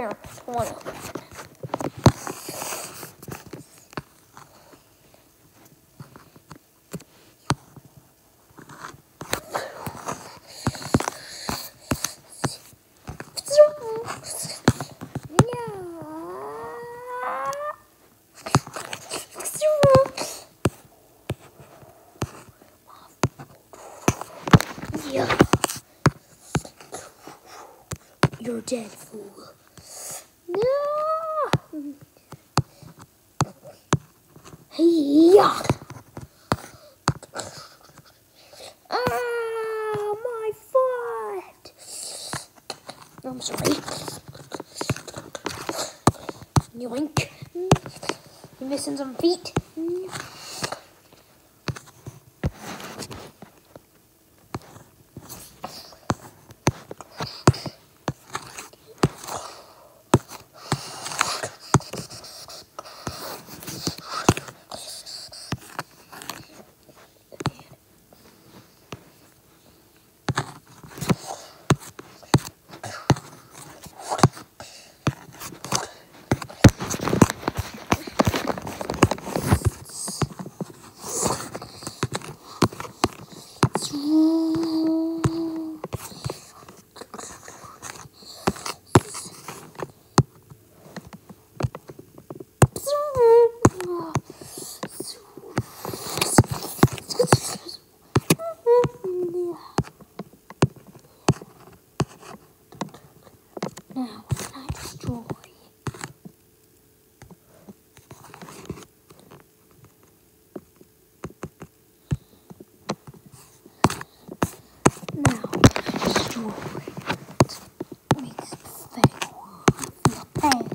them. You're dead, fool. No. Yeah. Ah, my foot. I'm sorry. Yoink. You're missing some feet. Now, I destroy. Now, destroy. Makes pathetic world feel pain.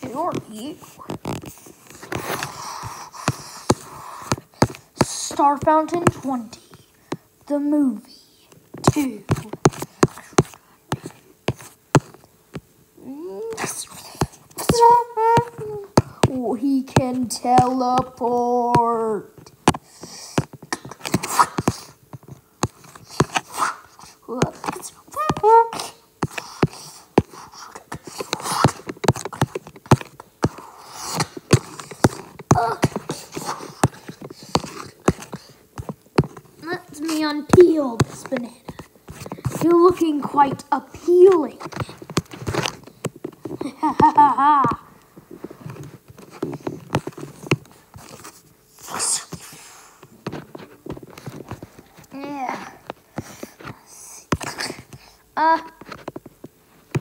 Sure, Star Fountain 20. The movie. 2. Oh, he can teleport. Let me unpeel this banana. You're looking quite appealing. yeah. Uh,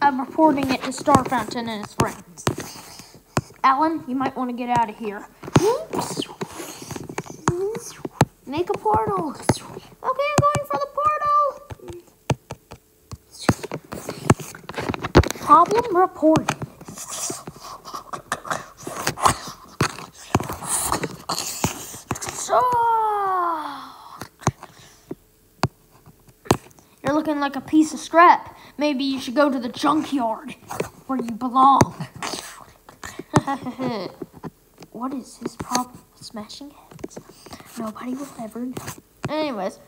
I'm reporting it to Star Fountain and his friends. Alan, you might want to get out of here. Make a portal. Okay, I'm going for the portal. You're looking like a piece of scrap. Maybe you should go to the junkyard where you belong. what is his problem smashing heads? Nobody will ever know. Anyways,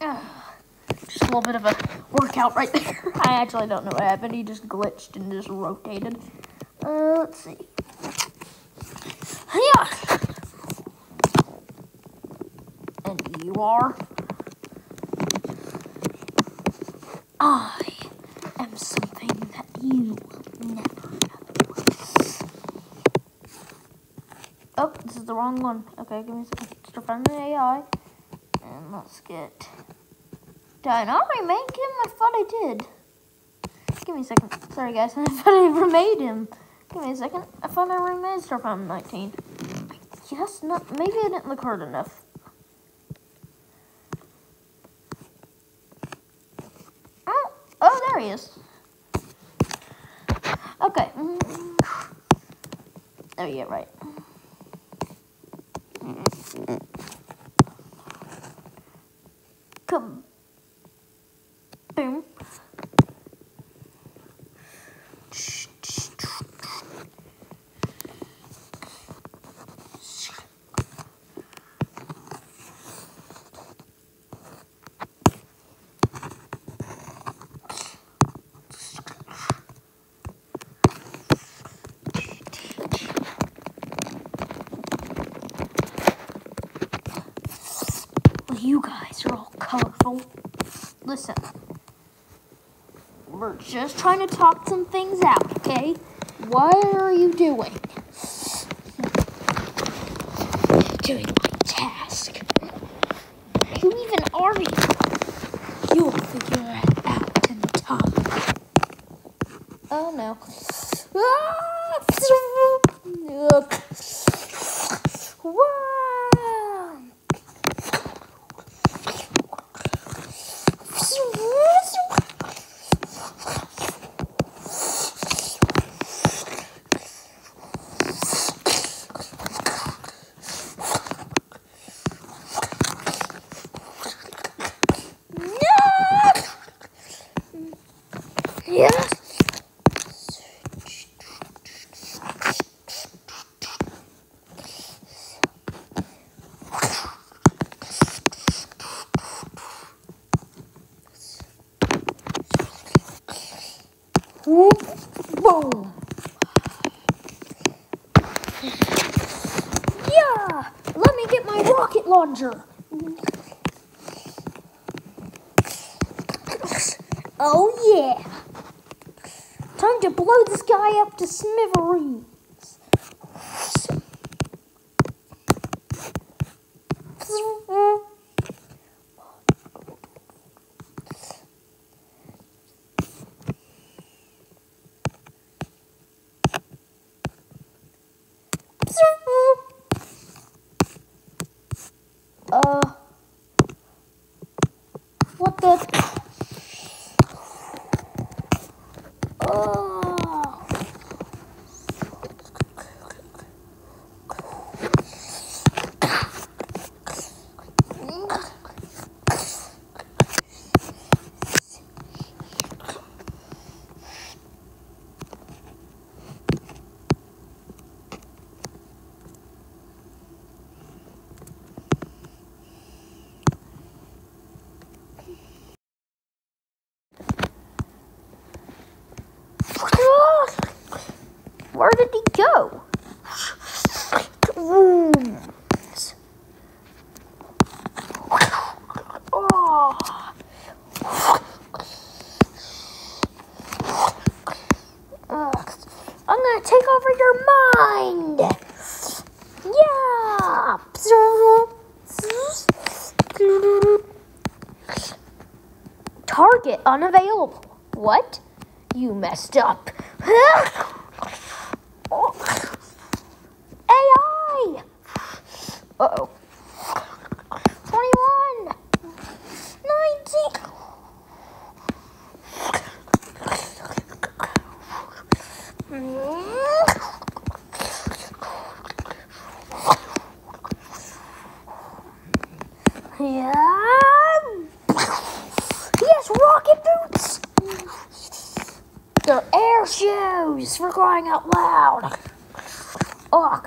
a little bit of a workout right there. I actually don't know what happened. He just glitched and just rotated. Uh, let's see. Yeah. And you are? I am something that you will never. Oh, this is the wrong one. Okay, give me a second. The AI. And let's get... Did I remake him? I thought I did. Give me a second. Sorry, guys. I thought I remade him. Give me a second. I thought I remade Star Fountain 19. guess not. Maybe I didn't look hard enough. Oh, oh, there he is. Okay. Oh, yeah, right. Come. Boom. you guys are all colorful. Listen. We're just trying to talk some things out, okay? What are you doing? Doing my task. Who even are you? You'll figure it out in time. Oh no. Unavailable. What? You messed up. AI! Uh oh. 21! 19! Yeah. Boots! They're air shoes for crying out loud. Oh.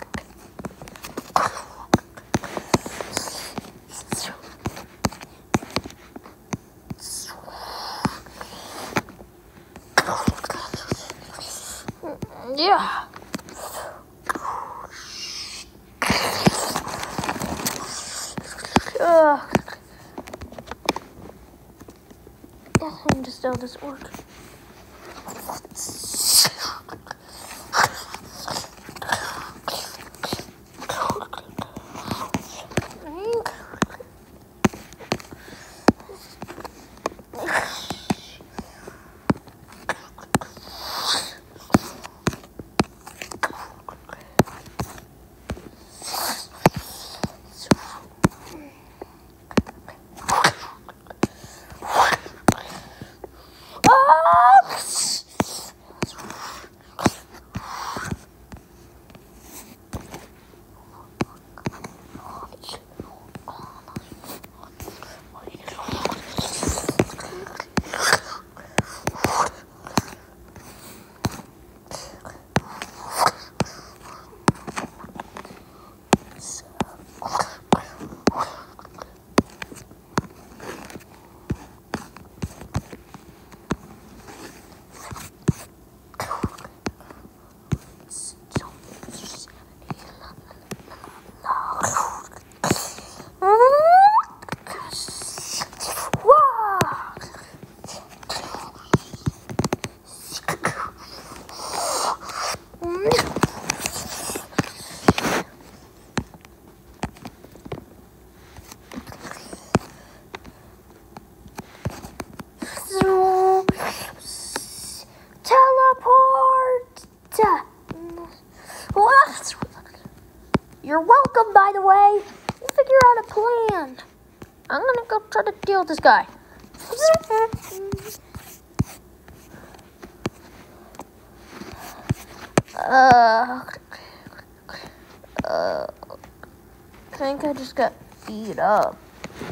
Beat up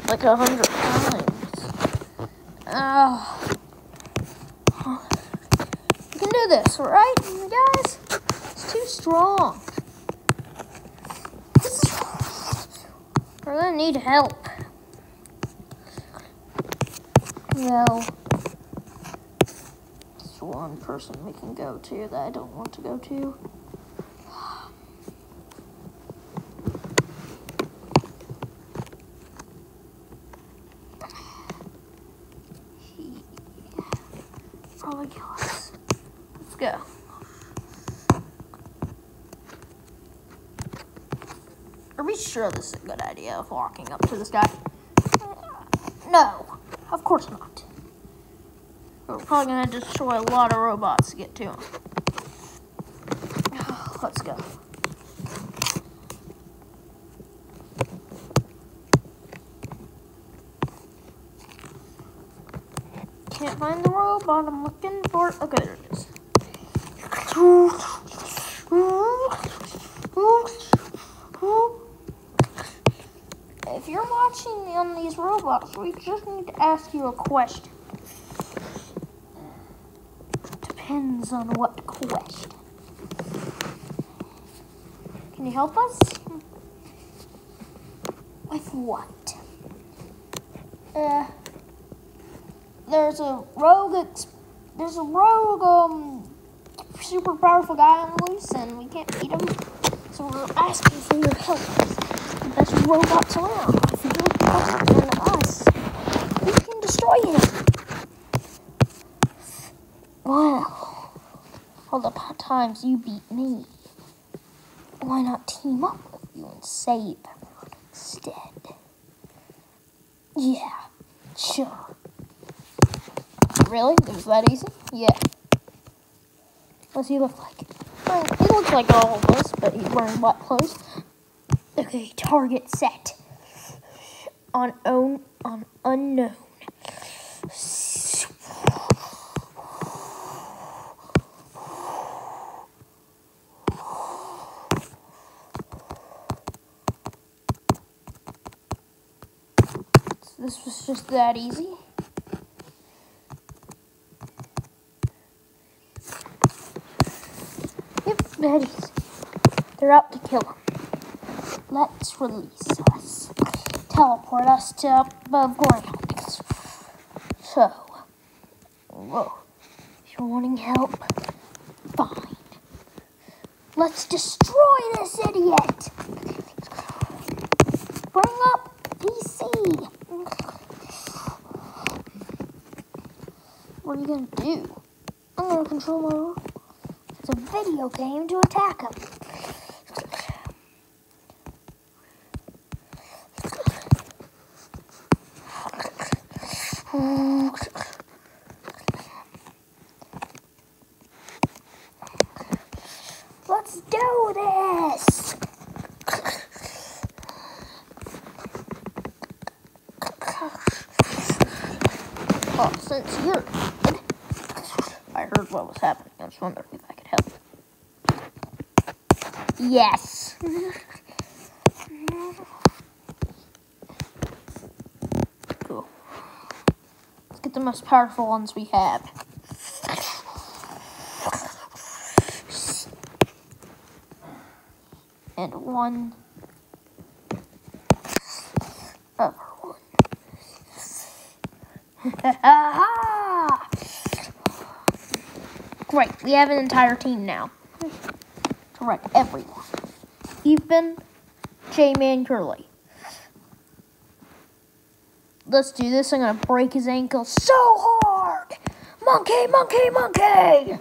like a hundred times. Oh. You can do this, right, guys? It's too strong. We're gonna need help. Well, there's one person we can go to that I don't want to go to. He probably kill us. Let's go. Are we sure this is a good idea of walking up to this guy? No, of course not. We're probably gonna destroy a lot of robots to get to him. Let's go. Can't find the robot I'm looking for. Okay, there it is. If you're watching on these robots, we just need to ask you a question. Depends on what question. Can you help us? With what? Uh, there's a rogue. There's a rogue, um, super powerful guy on the loose, and we can't beat him. So we're asking for your help. The best robots around. Than us, we can destroy him. Well, all the times you beat me, why not team up with you and save everyone instead? Yeah, sure. Really? It was that easy? Yeah. What's he look like? Well, he looks like all of us, but he's wearing black clothes. Okay, target set. On own on unknown. This was just that easy. Yep, that easy. They're out to kill him. Let's release us. Teleport us to above ground. So, whoa. If you're wanting help, fine. Let's destroy this idiot. Bring up PC. What are you gonna do? I'm gonna control my. It's a video game to attack him. Let's do this! Oh, since you're good, I heard what was happening. I was wondering if I could help. Yes. Cool. Let's get the most powerful ones we have. And one other one. Great, we have an entire team now. To wreck everyone. Ethan, J-Man, Curly. Let's do this. I'm gonna break his ankle so hard. Monkey, monkey, monkey.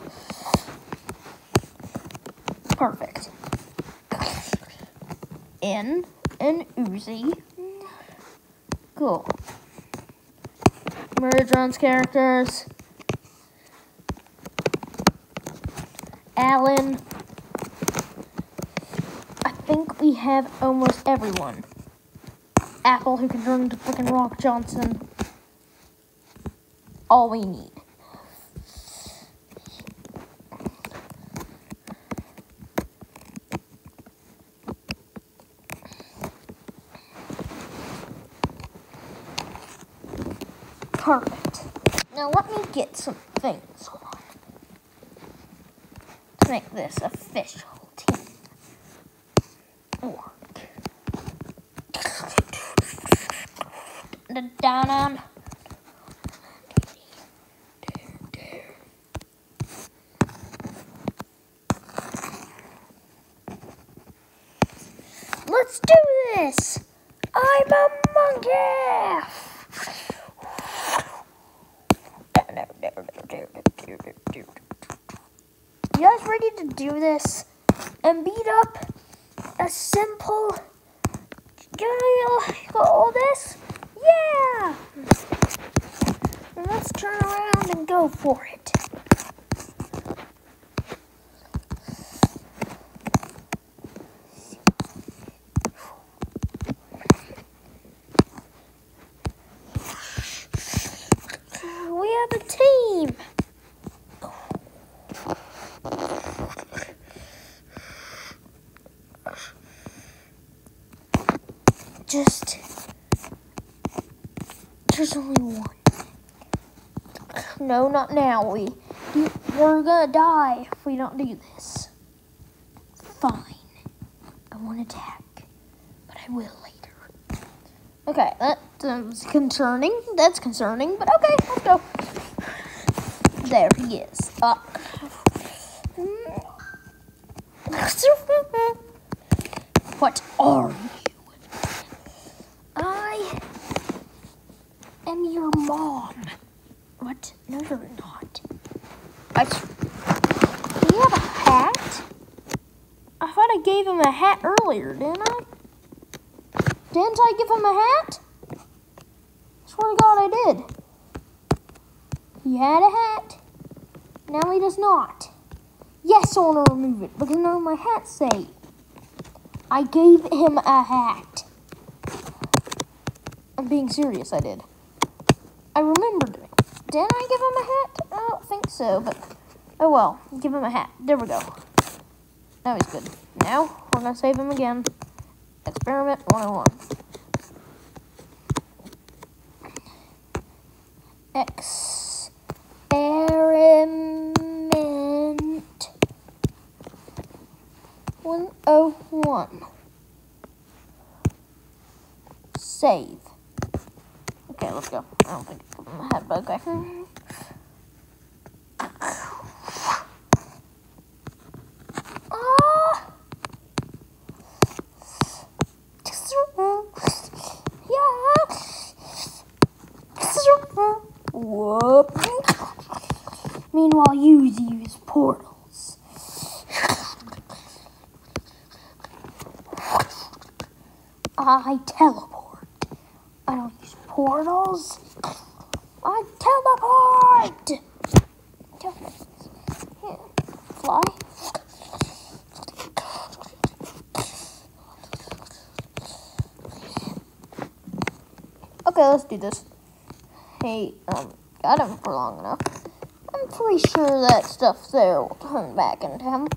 Perfect. In an Uzi. Cool. Murderon's characters. Alan. I think we have almost everyone. Apple, who can turn into freaking Rock Johnson. All we need. Perfect. Now let me get some things on to make this official work. Down on. Let's do this! I'm a monkey! You guys ready to do this and beat up a simple all this? Yeah! And let's turn around and go for it. We have a team. Just there's only one. No, not now. We we're gonna die if we don't do this. Fine. I won't attack, but I will later. Okay, that's concerning. That's concerning, but okay, let's go. There he is. Uh, what are you? I am your mom. What? No, you're not. I. Do you have a hat? I thought I gave him a hat earlier, didn't I? Didn't I give him a hat? Swear to God, I did. He had a hat. Now he does not. Yes, I want to remove it because now my hat say. I gave him a hat. I'm being serious, I did. I remembered it. Didn't I give him a hat? I don't think so, but oh well. Give him a hat. There we go. Now he's good. Now, we're going to save him again. Experiment 101. Experiment 101. Save. Okay, let's go. I don't think I have bug back. Whoop. Meanwhile, you use portals. I teleport. I don't use portals. I teleport. Fly. Okay, let's do this. Hey, um, got him for long enough. I'm pretty sure that stuff there will turn back into him.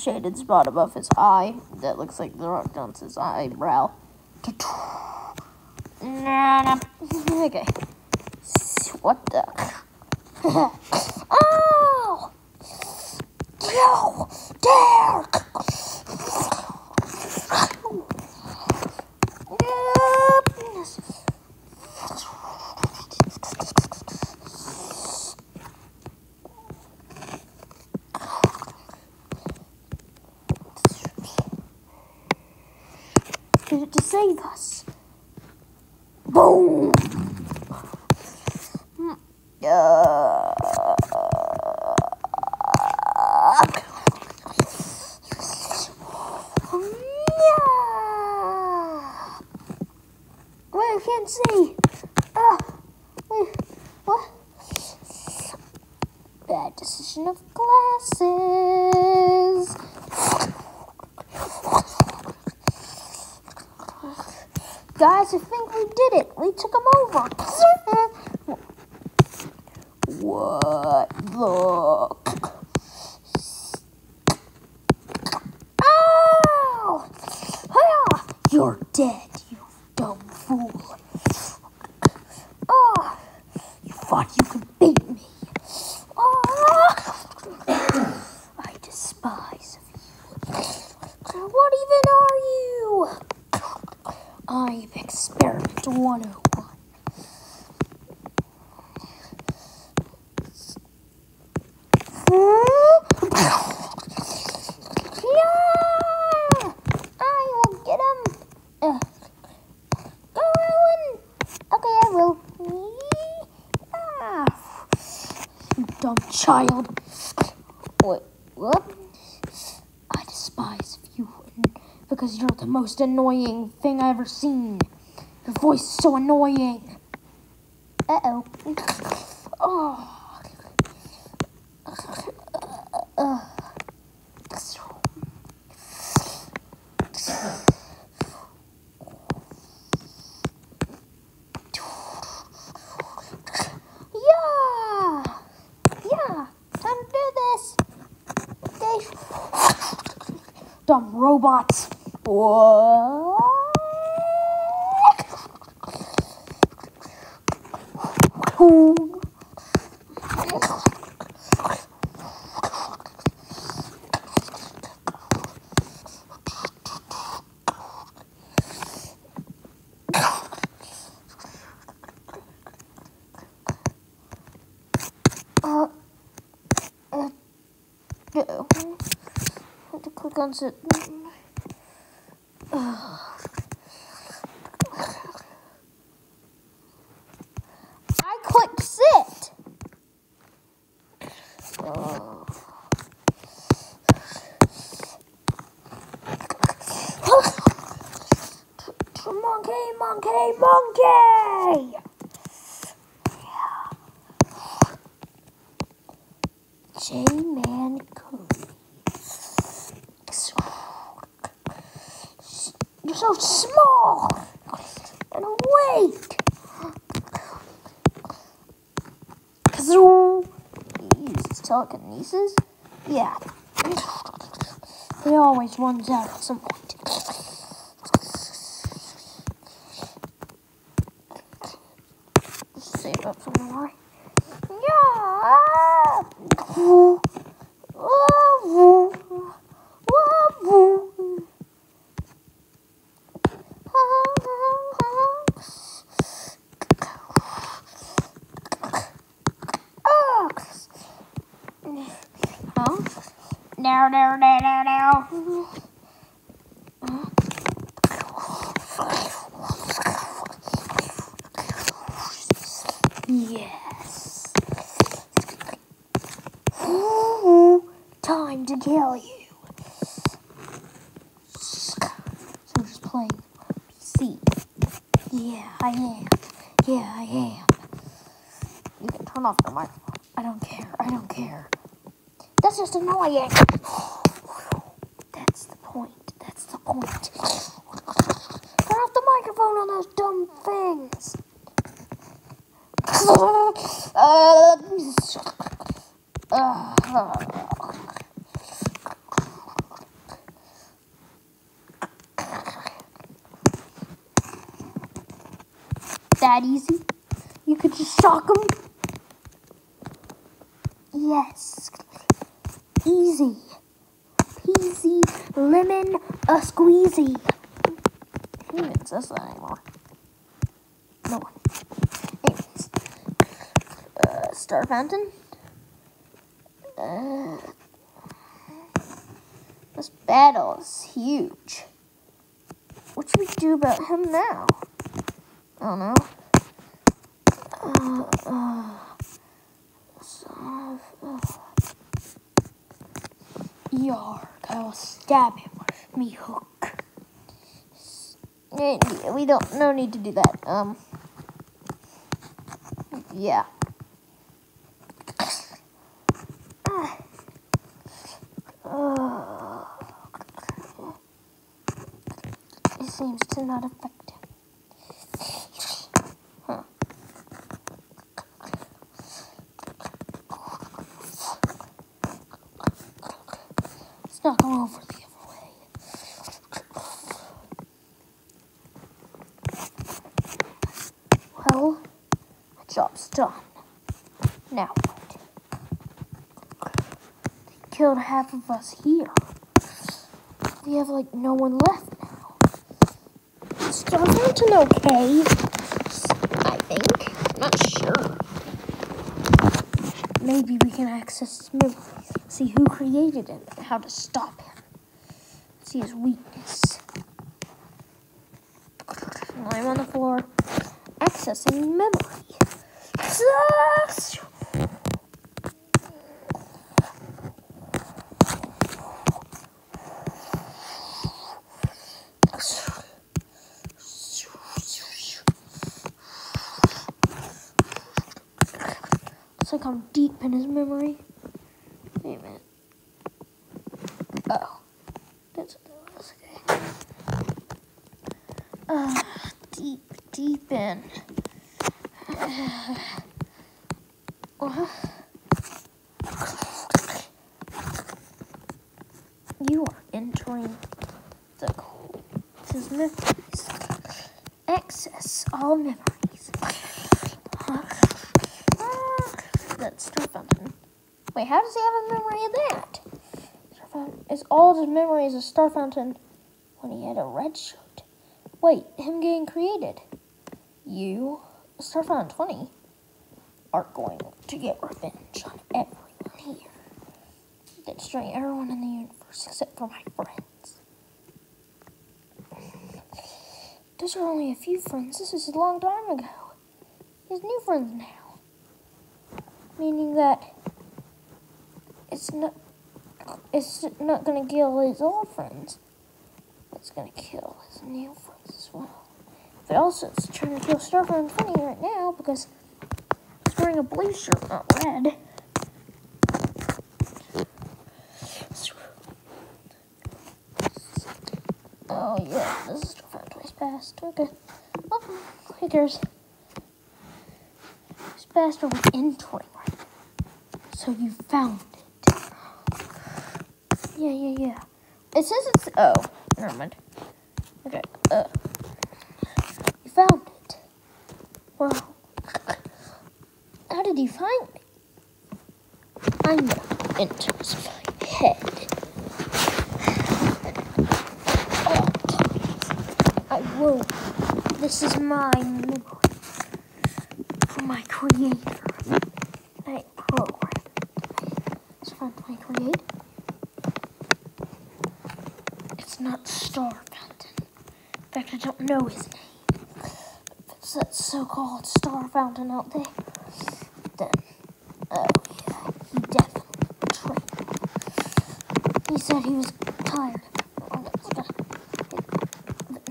Shaded spot above his eye that looks like The Rock Johnson's eyebrow. Okay. What the? oh! Yo! Derek! Did it to save us? Boom! Yeah. Yeah. Wait, I can't see. Ah, wait, what? Bad decision of glasses. Guys, I think we did it. We took them over. what the? Ow! Hiya! You're dead, you dumb fool. Oh, you thought you could beat me. Oh, I despise you. What even are you? I'm Experiment 101. Yeah! I will get him. Uh, go, Ellen. Okay, I will. Ah. You dumb child. Wait, what? I despise you because you're the most annoying thing I've ever seen. Your voice is so annoying. Uh oh. Dumb robots. What? Uh, uh, uh, have to click on it. I clicked sit. Oh. monkey, monkey, monkey. J-Man Cody. You're so small and weak. Kazoo. He uses telekinesis? Yeah. He always runs out at some point. Save up some more. Yeah. Woo. Woo. Woo. Woo. Huh? No, no, no, no, no. Yes. Time to kill you. So we're just playing PC. Yeah, I am. Yeah, I am. You can turn off the care. That's annoying. point. That's the point. Turn off the microphone on those dumb things. that easy? You could just shock them? Yes. Easy. Peasy lemon a squeezy. Who even that anymore? No one. Anyways. Uh, Star Fountain. Uh, this battle is huge. What should we do about him now? I don't know. Uh, uh, uh, Yark, I will stab him me hook. Eh, We don't, no need to do that. Um, yeah. It seems to not affect him. Huh. It's not going over the other way. Well, the job's done. Now what? They killed half of us here. We have like no one left now. Star Fountain okay? I think. Not sure. Maybe we can access memory. See who created him and how to stop him. See his weakness. I'm on the floor, accessing memory. It's like I'm deep in his memory. Wait a minute. Oh. That's what that was. Okay. Uh, deep, deep in. Uh, you are entering the his memories. Access all memories. That's Star Fountain. Wait, how does he have a memory of that? Is all his memories of Star Fountain when he had a red shirt. Wait, him getting created. You, Star Fountain 20, are going to get revenge on everyone here. Destroying everyone in the universe except for my friends. Those are only a few friends. This is a long time ago. He has new friends now. Meaning that it's not it's not gonna kill his old friends. It's gonna kill his new friends as well. But also it's trying to kill Starfire 20 right now because he's wearing a blue shirt, not red. Oh yeah, this is Starfire 20's past. Okay. Well, who cares? This bastard was entering right. So you found. Yeah, yeah, yeah. It says it's oh, never mind. Okay, uh you found it. Wow. how did you find me? I know enters my head. Oh, I won't. This is my from my creator. I programmed. It's fun to create. It's not Star Fountain. In fact, I don't know his name. It's that so-called Star Fountain out there, then, oh yeah, he definitely. He said he was tired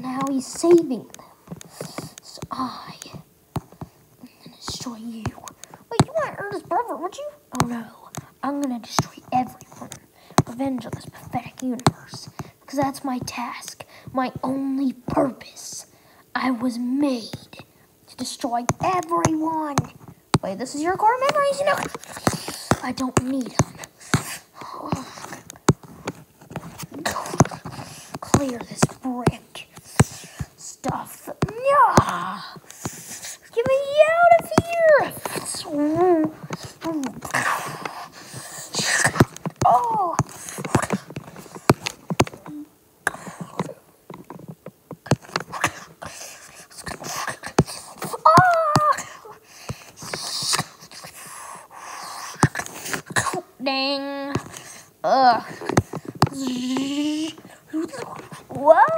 now he's saving them. So I am gonna destroy you. Wait, you want his brother, would you? Oh no, I'm gonna destroy everyone. Revenge on this pathetic universe. Because that's my task, my only. I was made to destroy everyone. Wait, this is your core memories? No, I don't need them. Clear this brick stuff. Yeah. Get me out of here. Oh. Ah! Dang. Ugh. What?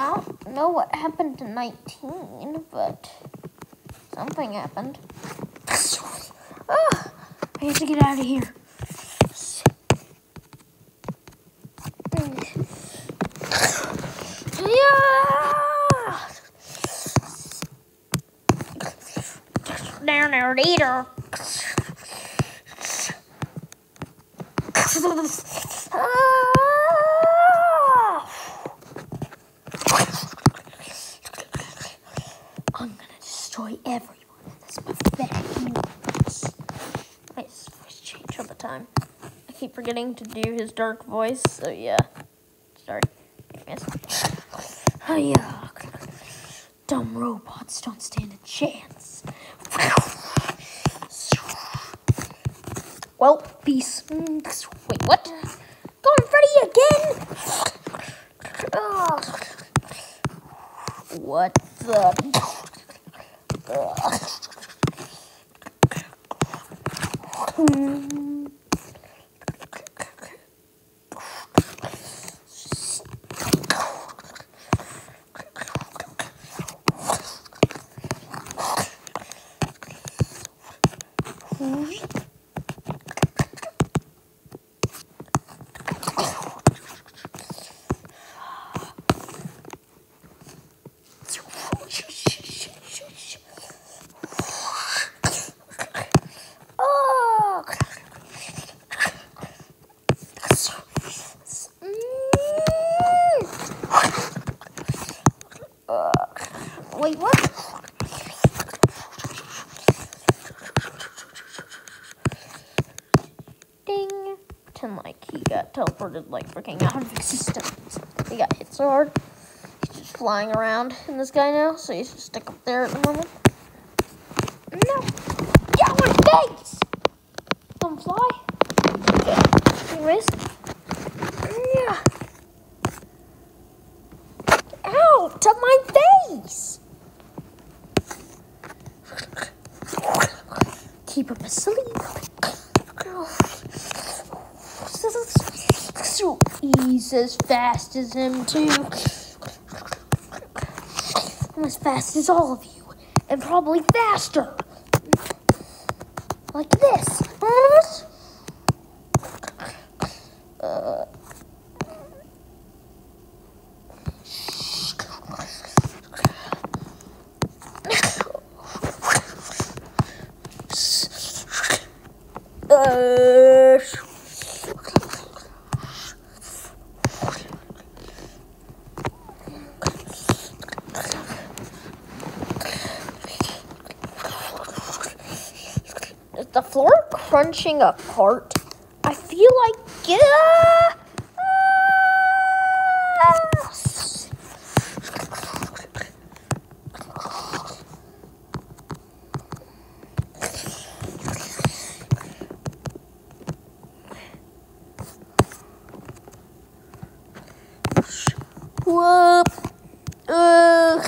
I don't know what happened to 19, but something happened. Ah, I have to get out of here. Yeah! Down there, eater. Ah! I'm gonna destroy everyone. That's pathetic. nuts. Nice voice change all the time. I keep forgetting to do his dark voice, so yeah. Sorry. Yes. Oh, Hiya. Dumb robots don't stand a chance. Well, peace. Mm, Wait, what? Going Freddy again? Ugh. What the? Ugh. Hmm. Oh. Uh, Wait, what? Ding. Pretend like he like freaking out of existence. He got hit so hard. He's just flying around in the sky now, so he's just stuck up there at the moment. No. Get out of my face! Don't fly. Anyways. Yeah. Out of my face! Keep him asleep. He's as fast as him too. I'm as fast as all of you, and probably faster. Like this. Uh, uh, Is the floor crunching apart? I feel like. Uh, Whoop. Ugh.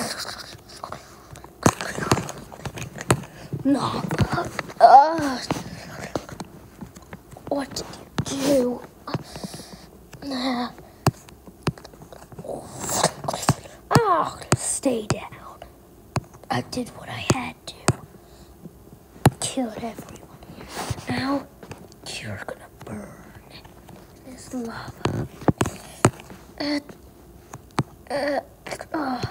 No. Uh, what did you do? Ah, Oh, stay down. I did what I had to. Killed everyone. Now you're gonna burn uh, uh, uh.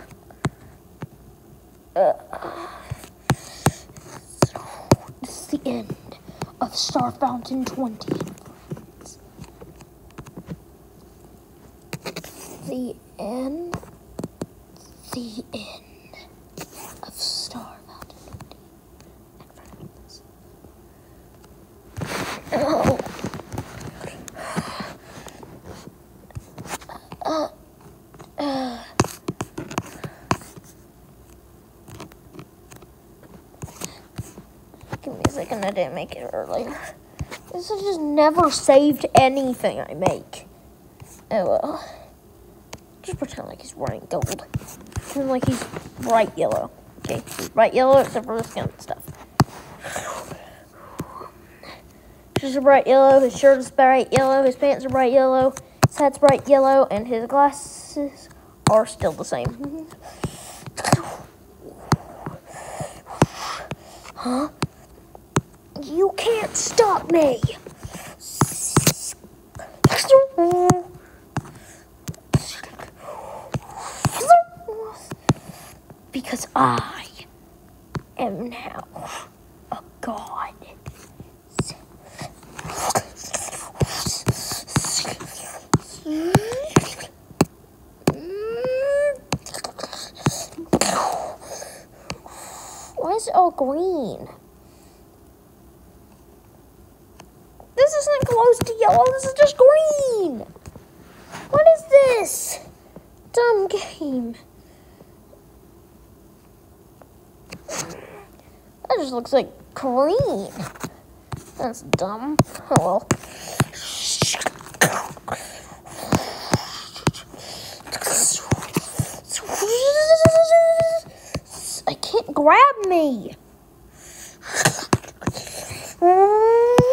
So, this is the end of Star Fountain 20. friends. The end. The end of Star Fountain 20. And friends. Oh. Uh, uh. Give me a second, I didn't make it earlier. This has just never saved anything I make. Oh well. Just pretend like he's wearing gold. Pretend like he's bright yellow. Okay, bright yellow except for the skin stuff. Are bright yellow, his shirt is bright yellow, his pants are bright yellow, his hat's bright yellow, and his glasses are still the same. Huh? You can't stop me! Because I am now a god. Why is it all green? This isn't close to yellow, this is just green! What is this? Dumb game. That just looks like green. That's dumb. Oh well. I can't grab me. Oh.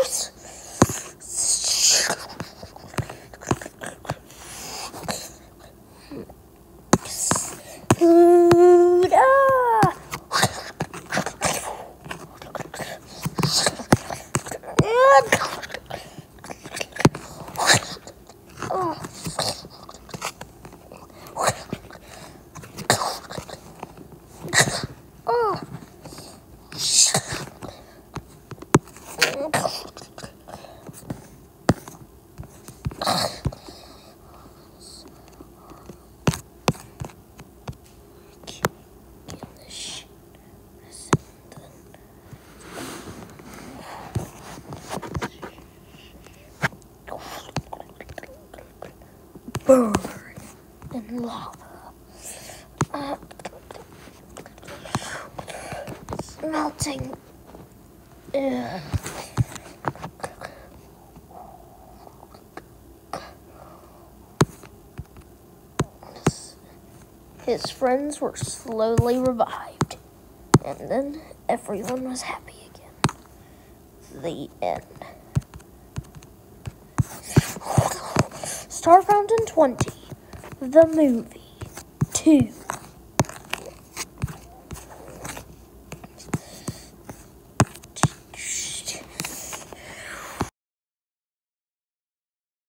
Burn in lava. Uh, it's melting. Ugh. His friends were slowly revived, and then everyone was happy again. The end. Star Fountain 20, the movie, 2.